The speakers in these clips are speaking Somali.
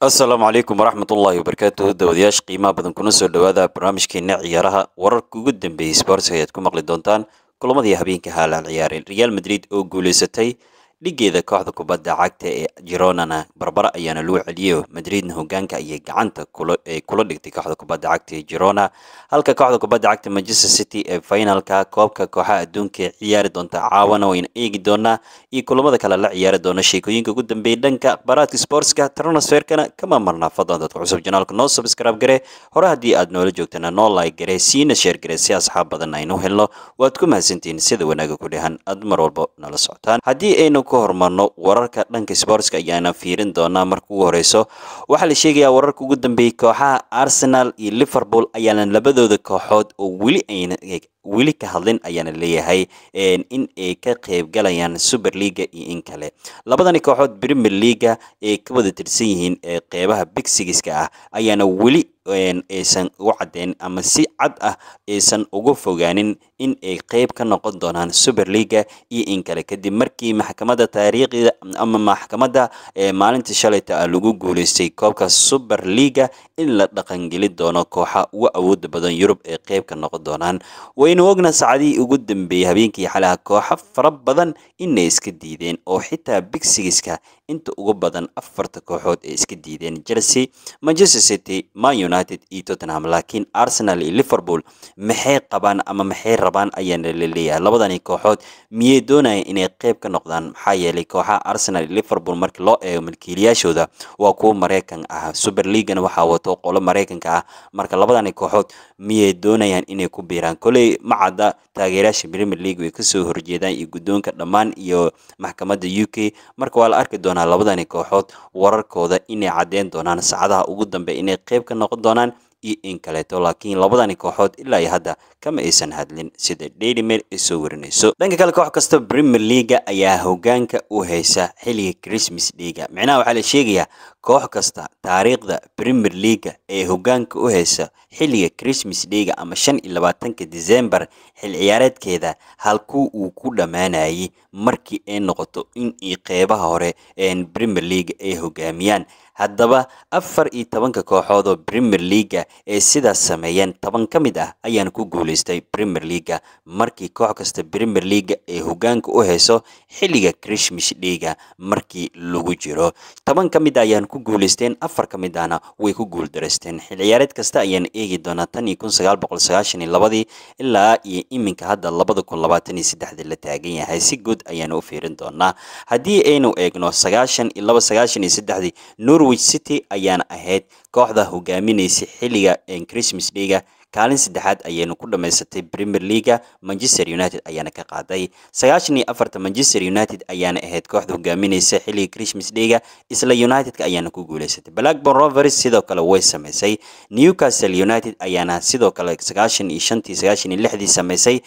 asalaamu calaykum waraxmat ullaahi wabarakaatuhu dawadayaasha qiimaha badan kuna soo dhowaada barnaamijkeena ciyaaraha wararka ugu dambeeyey sports ayaad ku maqli doontaan kulamadii habeenka haalaan ciyaareen. Real madrid oo guuleysatay dhigeeda kooxda kubadda cagta ee gironana barbara ayaana loo celiyey madridna hogaanka ayay gacanta ay kula dhigtay kooxda kubadda cagta ee girona. Halka kooxda kubadda cagta manchester city ee finalka koobka kooxaha adduunka ee ciyaari doonta caawana wayna eegi doonaa iyo kulamada kale la ciyaari doona sheekooyinka ugu dambeeyay dhanka akhbaaraadka sportska transferkana kama marnaa fadlan dadka cusub. Janaalka noo subscribe gare. Hore haddii aad noola joogtana noo like gare siina sheer gare si asxaab badan aynu helno. Waad ku mahadsantihiin sida wanaaga ku dhehan aad mar walba nala socotaan. Haddii aynu ka hormarno wararka dhanka sportska ayaana fiirin doonaa marka ugu horeyso. Waxaa la sheegayaa wararka ugu dambeeyey kooxaha arsenal iyo liverpool ayaana labadooda kooxood oo weli ayna weli ka hadlin ayaana leeyahay in ay ka qeybgalayaan super leaga iyo in kale. Labadani kooxood premier leaga ay ka wada tirsan yihiin ee qeybaha big sigiska ah ayaana weli aysan ugu caddeyn ama si cad ah aysan uga fogaanin in ay qeyb ka noqon doonaan super leaga iyo in kale. Kadib markii maxkamadda taariikhida ama maxkamadda maalinta shalayta ah lagu guuleystay koobka super leaga in la dhaqangeli doono kooxa ugu awooda badan yurub ee qeyb ka noqon doonaan waynu ogna saacadihii ugu dambeeyey habeenkii xalaha kooxo fara badan inay iska diideen oo xitaa big sigiska inta ugu badan afarta kooxood ay iska diideen chelsea manchester city man united iyo tottenham laakiin arsenal iyo liverpool maxay qabaan ama maxay rabaan ayaana la leeyahay. Labadani kooxood miyay doonayaan inay qeyb ka noqdaan? Maxaa yeelay kooxaha arsenal iyo liverpool markii loo eego milkiilayaashooda waa kuwa maraykan ah. Super leagana waxaa wato qolo maraykanka ah. Marka labadani kooxood miyay doonayaan inay ku biiraan? Koley ma cadda taageerayaasha premier league way ka soo horjeedaan iyo guddoonka dhammaan iyo maxkamadda u k. Marka waa la arki doonaa labadani kooxood wararkooda inay caddeyn doonaan saacadaha ugu dambe inay qeyb ka noqon doonaan iyo in kaleeto laakiin labadani kooxood ilaa iyo hadda kama aysan hadlin sida daily mail ay soo warinayso. Dhanka kale koox kasta premier leaga ayaa hogaanka u haysa xilliga christmas dhiiga micnaha waxaa la sheegayaa koox kasta taariikhda premier leaga ee hogaanka u haysa xilliga christmas dhiiga ama shan iyo labaatanka december xil ciyaareedkeeda halkuu uu ku dhammaanayay markii ay noqoto in i qeybaha hore premier leaga ay hogaamiyaan haddaba afar iyo tobanka kooxood oo premier leaga ee sidaas sameeyeen toban ka mid ah ayaana ku guuleystay premier leaga markii koox kasta premier leaga ee hogaanka u hayso xilliga christmas dhiiga markii lagu jiro. Toban ka mid ayaan ku guuleysteen afar ka mid ahna way ku guuldaraysteen xil ciyaareed kasta ayaana eegi doonaa tan iyo kun sagaal boqol sagaashan iyo labadii ilaa iyo iminka hadda labada kun labaatan iyo saddexdii la taagan yahay. Si guud ayaana u fiirin doonaa. Haddii aynu eegno sagaashan iyo laba sagaashan iyo saddexdii norwich city ayaana ahayd kooxda hogaaminaysa xilliga christmas dhiiga kaalin saddexaad ayaynu ku dhammaysatay premier leaga manchester united ayaana ka qaaday. Sagaashan iyo afarta manchester united ayaana ahayd kooxda hogaaminaysa xilliga christmas dhiiga isla unitedka ayaana ku guuleysatay. Blackburn rovers sidoo kale way samaysay. Newcastle united ayaana sidoo kale sagaashan iyo shantii sagaashan iyo lixdii samaysay.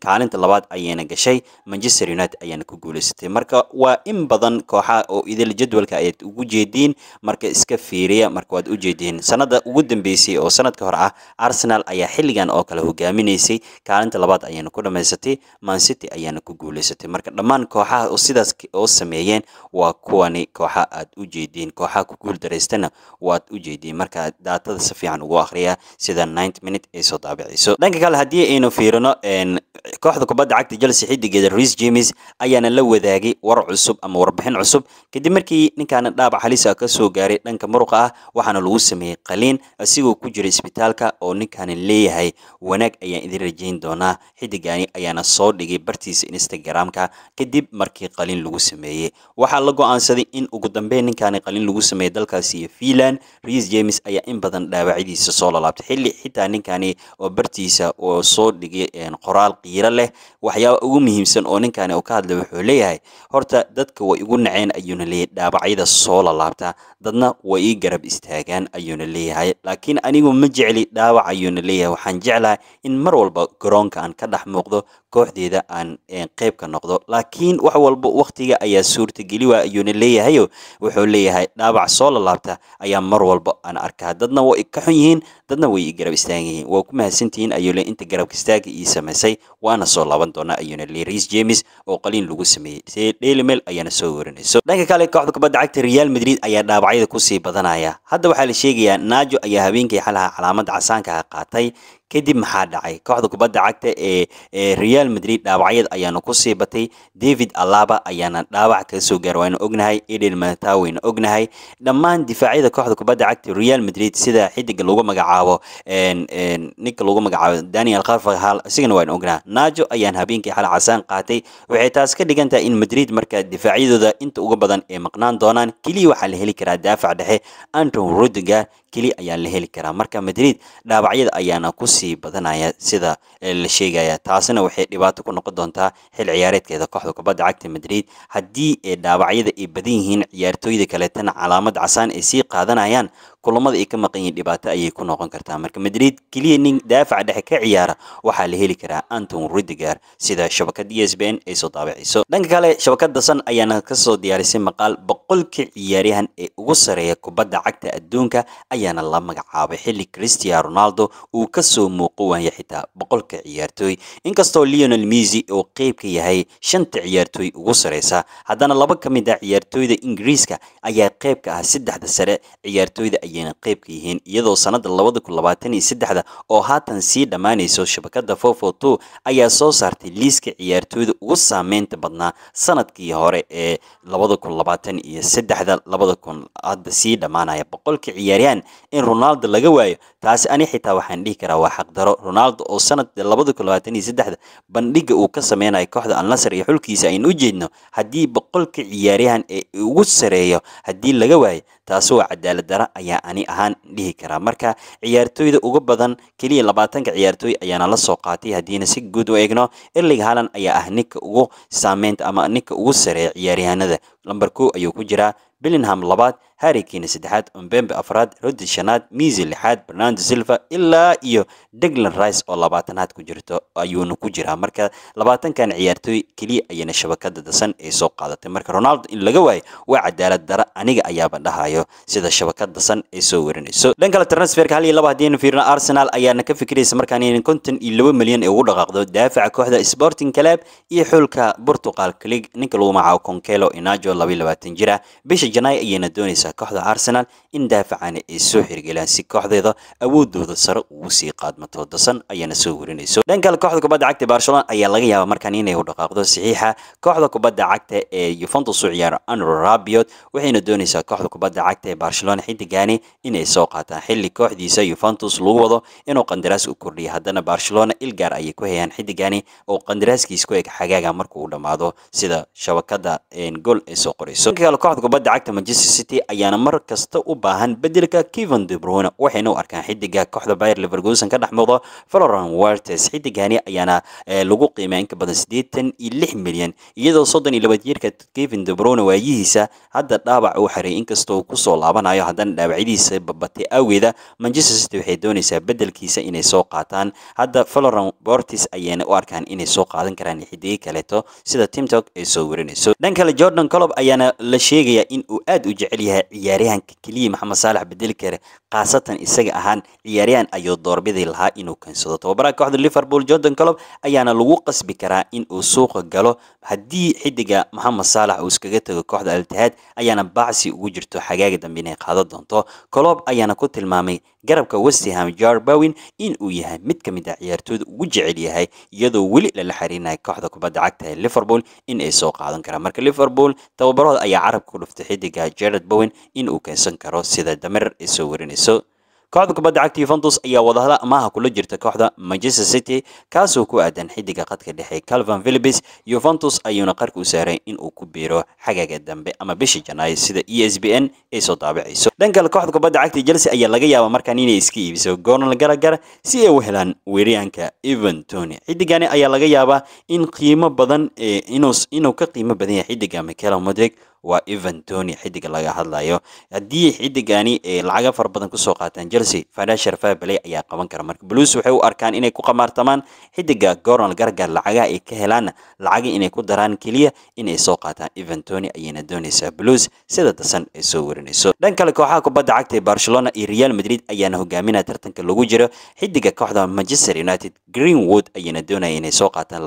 Kaalinta labaad ayayna gashay. Manchester united ayaana ku guuleysatay. Marka waa in badan kooxaha oo idil jadwalka ayaad ugu jeediin marka iska fiiriya marka waad u jeediin sanada ugu dambeysay oo sanadka hore ah arsenal ayaa xilligan oo kale hogaaminaysay. Kaalinta labaad ayaana ku dhammaysatay mancity ayaana ku guuleysatay. Marka dhammaan kooxaha oo sidaas oo sameeyeen waa kuwani kooxa aad u jeediin kooxaha ku guul daraystana waad u jeediin marka daatada si fiican ugu akhriya sida ninety minute ay soo daabicayso dhanka kale haddii aynu fiirino kooxda kubadda cagta chelsea xidigeeda reis james ayaana la wadaagay war cusub ama warbixin cusub. Kadib markii ninkaana dhaabac halisa ka soo gaaray dhanka muruqa ah waxaana lagu sameeyey qaliin asigoo ku jira isbitaalka oo ninkaani leeyahay wanaag ayaan idin rajayn doonaa. Xidigani ayaana soo dhigay bartiisa instagramka kadib markii qaliin lagu sameeyey waxaa la go'aansaday in ugu dambeyn ninkaani qaliin lagu sameeyey dalkaasi iyo finland reis james ayaa in badan dhaawacyadiisa soo lalaabtay. Xilli xitaa ninkani oo bartiisa oo soo dhigay qoraal qiiro leh waxyaaba ugu muhiimsan oo ninkani uu ka hadlay wuxuu leeyahay horta dadka way igu naceen ayuuna leeyahay dhaawacyada soo lalaabta dadna way ii garab istaagaan ayuuna leeyahay. Laakiin anigu ma jecli dhaawac ayuu ayuuna leeyahay waxaan jeclahay in mar walba garoonka aan ka dhex muuqdo kooxdeeda aan qeyb ka noqdo. Laakiin wax walba waqtiga ayaa suurtageli waa ayuuna leeyahayo wuxuu leeyahay dhaabac soo lalaabta ayaa mar walba aan arkaa dadna way ka xun yihiin dadna way garab istaagan yihiin. Waa ku mahadsantihiin ayuu le inta garabka istaaga ii samaysay waana soo laaban doonaa ayuuna le ris james oo qaliin lagu sameeyey daily mail ayaana soo warinayso dhanka kale kooxda kubadda cagta real madrid ayaa dhaabacyada ku sii badanaya. Hadda waxaa la sheegayaa naajo ayaa habeenkii xalaha calaamada casaanka qaatay kadib maxaa dhacay? Kooxda kubadda cagta ee real madrid dhaawacyada ayaana ku sii batay. David alaba ayaana dhaawac kaga soo gaar waana ognahay. Eden mata wayna ognahay. Dhammaan difaacyada kooxda kubadda cagta real madrid sida xidiga lagu magacaabo ninka lagu magacaabo daniel carvahal isigana waan ognaha najo ayaan habeenkii xal casaan qaatay. Waxay taas ka dhigan in madrid marka difaacyadooda inta uga badan ay maqnaan doonaan keliya waxaa la heli karaa daafac dhexe. Anton rudiger keli ayaa la heli karaa. Marka madrid dhaawacyada ayaana ku sii badanaya sida la sheegaya. Taasina waxay dhibaato ku noqon doontaa xil ciyaareedkeeda. Kooxda kubadda cagta madrid haddii dhaawacyada ay badan yihiin ciyaartooyda kaleetana calaamad casaan ay sii qaadanayaan kulamada ay ka maqan yihiin dhibaato ayay ku noqon kartaa. Marka madrid keliya nin daafaca dhexe ka ciyaara waxaa la heli karaa anton rudiger sida shabakad e s b n ay soo daabacayso dhanka kale shabakada san ayaana ka soo diyaarisay maqaal boqolkii ciyaaryahan ee ugu sareeya kubadda cagta adduunka ayaana la magacaabay. Xilli christian ronaldo uu ka soo muuqo waaya xitaa boqolka ciyaartooy. Inkastoo leonel mesy uu qeyb ka yahay shanta ciyaartooy ugu sareysa haddana laba ka mid ah ciyaartooyda ingiriiska ayaa qeyb ka ah saddexda sare ciyaartooyda ayayna qeyb ka yihiin iyadoo sanada labada kun labaatan iyo saddexda oo haatan sii dhammaanayso shabakada fofo two ayaa soo saartay liiska ciyaartooyda ugu saameynta badnaa sannadkii hore ee labada kun labaatan iyo saddexda. Labada kun hadda sii dhammaanaya boqolka ciyaaryahan in ronaldo laga waayo taasi ani xitaa waxaan dhihi karaa waa xaqdaro ronaldo oo sanadka labada kun labaatan iyo saddexda bandhiga uu ka sameynayo kooxda alnasar iyo xulkiisa aynu u jeedno haddii boqolka ciyaaryahan ee ugu sareeyo haddii laga waayo taasi waa cadaalad dara ayaa ani ahaan dhihi karaa. Marka ciyaartooyda ugu badan keliya labaatanka ciyaartooy ayaana la soo qaatay haddiina si guud u eegno erling halan ayaa ah ninka ugu saameynta ama ninka ugu sareeya ciyaaryahanada. Lamber kow ayuu ku jiraa billingham labaad harrikina saddexaad umbembe afraad rodi shanaad miisi lixaad bernando silva ilaa iyo deglan rice oo labaatanaad ku jirto ayuuna ku jiraa. Marka labaatankan ciyaartooy keliya ayana shabakada dasan ay soo qaadatay. Marka ronaldo in laga waayo waa cadaalad dara aniga ayaaba dhahayo sida shabakad dasan ay soo warinayso. Dhan kale transferka hal iyo laba haddiinu fiirno arsenal ayaana ka fikiraysa markaan in konton iyo laba milyan ay ugu dhaqaaqdo daafaca kooxda sporting club iyo xulka portugal clig ninka lagu magacaabo concelo inajo laba labaatan jira. Bisha janaay ayayna doonaysaa kooxda arsenal in daafacani ay soo xirgelaan si kooxdeeda awoodooda sare ugu sii qaadmato dasan ayaana soo warinayso. Dhan kale kooxda kubadda cagta barcelona ayaa laga yaabaa markaan inay u dhaqaaqdo saxiixa. Kooxda kubadda cagta ee yuventus u ciyaaro andrew rabiot waxayna doonaysaa kooxda kubadda cagta ee barcelona xidigani inay soo qaataan. Xilli kooxdiisa yuventus lagu wado inuu qandaraas u kordhiyo. Haddana barcelona ilgaar ayay ku hayaan xidigani oo qandaraaskiis ku eg xagaaga markuu u dhammaado sida shabakada gool ay soo qorayso. Kooxda kubadda cagta manchester city ayaana mar kasta u baahan bedelka kevin de bruyne waxayna u arkaan xidiga kooxda bayer leverkusen ka dhex muuqdo florent waltes xidigani ayaana lagu qiimeeya inka badan siddeetan iyo lix milyan iyadoo soddon iyo labad jirka kevin de bruyne waayihiisa hadda dhaawac uu xareeyay inkastoo ku soo laabanayo haddana dhaawacyadiisa babatay awgeeda manchester city waxay doonaysaa bedelkiisa inay soo qaataan. Hadda florent waltes ayayna u arkaan inay soo qaadan karaan xidigyo kaleeto sida timtok ay soo warinayso. Dhan kale jordan colob ayaana la sheegayaa in uu aad u jecel yahay ciyaaryahanka keliya maxamed saalax bedeli kare khaasatan isaga ahaan ciyaaryahan ayuu doorbidi lahaa inuu keensado. Tababaraha kooxda liverpool jordan colob ayaana lagu qasbi karaa in uu suuqa galo. Haddii xidiga maxamed saalax uu iskaga tago kooxda altihaad ayaana bacsi ugu jirto xagaaga dambe inay qaado doonto. Colob ayaana ku tilmaamay garabka westham jar bowin in uu yahay mid ka mid ah ciyaartooyda ugu jecel yahay iyadoo weli lala xiriirinayo kooxda kubadda cagta ee liverpool in ay soo qaadan karaan. Marka liverpool tababarahooda ayaa carabka ku dhuftay xidiga jared bowen in uu keensan karo sida damer ay soo warinayso kooxda kubadda cagta yuventus ayaa wadahada amaaha kula jirta kooxda manchester city kaasoo ku aadan xidiga qadka dhexe calvin philipis yuventus ayuuna qarka u saaray in uu ku biiro xagaaga dambe ama bisha janaayo sida e s b n ay soo daabacayso dhan kale kooxda kubadda cagta chelsea ayaa laga yaabaa markaan inay iska iibiso goornal garagar si ay u helaan weeryaanka evan tony xidigani ayaa laga yaabaa in qiimo badan inuu ka qiimo badan yahay xidiga michael modric waa evan tony xidiga laga hadlayo. Haddii xidigani lacaga fara badan ku soo qaataan chelsea financial fairplay ayaa qaban kara. Marka blues waxay u arkaan inay ku qamaartamaan xidiga gornal gargar lacagaha ay ka helaanna lacaga inay ku daraan keliya inay soo qaataan. Evan tony ayayna doonaysaa blues sida dasan ay soo warinayso. Dhan kale kooxaha kubadda cagta barcelona iyo real madrid ayaana hogaaminaya tartanka lagu jiro. Xidiga kooxda manchester united greenwood ayayna doonaya inay soo qaataan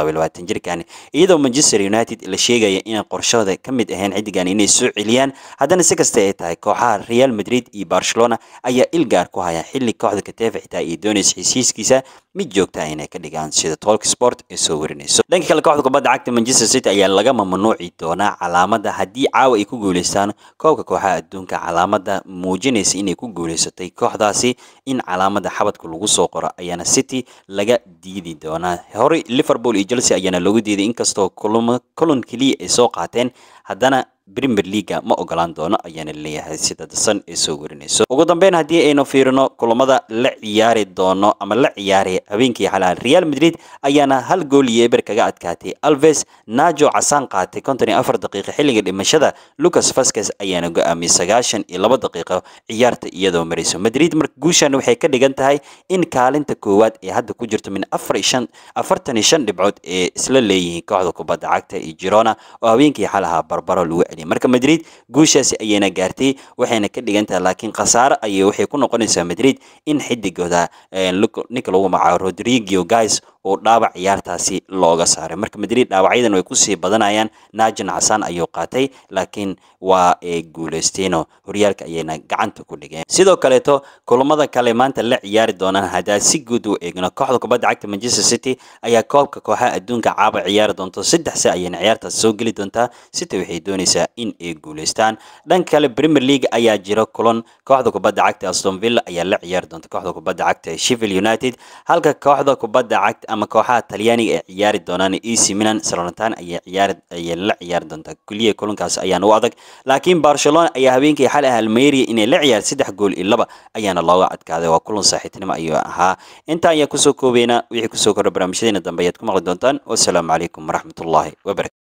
jirkan iyadoo manchester united la sheegaya inaan qorshooda ka mid ahayn xidigan inay soo celiyaan. Haddana si kasta ay tahay kooxaha real madrid iyo barcelona ayaa ilgaar ku haya xilli kooxda kateefa xitaa ay doonaysa hesiiskiisa mid joogta inay ka dhigaan sida talk sport ee soo warinayso. Dhanka kale kooxda kubadda cagta manchester city ayaa laga mamnuuci doonaa calaamada haddii caawa ay ku guuleystaan. Koobka kooxaha adduunka calaamada muujinaysa inay ku guuleysatay kooxdaasi in calaamada xabadka lagu soo qoro ayaana city laga diidi doonaa. Horey liverpool iyo chelsea ayaana loogu diiday inkastoo kulun keliya ay soo qaateen. Haddana premier leaga ma ogolaan doono ayaana leeyahay sida dasan ee soo warinayso. Ugu dambeyn haddii aynu fiirino kulamada la ciyaari doono ama la ciyaaray habeenkii xalaal real madrid ayaana hal gool iyo eber kaga adkaatay. Alves najo casaan qaatay konton iyo afar daqiiqo xilliga dhimashada. Lucas vasquez ayaana go'aamiyey sagaashan iyo laba daqiiqo ciyaarta iyadoo marayso. Madrid marka guushan waxay ka dhigan tahay in kaalinta koowaad ee hadda ku jirto min afar iyo shan afartan iyo shan dhibcood ee isla leeyihiin kooxda kubadda cagta iyo girona oo habeenkii xalaha barbaro lagu celiyay marka madrid guushaasi ayayna gaartay waxayna ka dhigan tahay laakiin khasaare ayay waxay ku noqonaysaa madrid in xidigooda ninka lagu magacaabo rodrigo guys uu dhaawac ciyaartaasi looga saaray. Marka madrid dhaawacyadan way ku sii badanayaan najan casaan ayuu qaatay laakiin waa guuleysteenoo horyaalka ayayna gacanta ku dhigeen. Sidoo kaleeto kulamada kale maanta la ciyaari doonaan haddaa si guud u eegno. Kooxda kubadda cagta manchester city ayaa koobka kooxaha adduunka caaba ciyaari doonto. Saddex se ayayna ciyaartaas soo geli doontaa. City waxay doonaysaa in ay guuleystaan dhanka kale premier league ayaa jira kulan kooxda kubadda cagta aston villa ayaa la ciyaari doonta. Kooxda kubadda cagta sheffield united halka kooxda kubadda cagta ama kooxaha talyaaniga ay ciyaari doonaan ac milan salonatan ayaa la ciyaari doontaa kuliya kulankaas ayaan u adag laakiin barcelona ayaa habeenkii xal ah almeria inay la ciyaar saddex gool iyo laba ayaana looga adkaaday. Waa kulan saaxiibtinimo ayuu ahaa. Intaa ayaa ku soo koobeynaa wixii ku soo kordha barnaamijyadeena dambe ayaad ku maqli doontaan. Wasalaamu calaykum waraxmatullaahi wabarakatu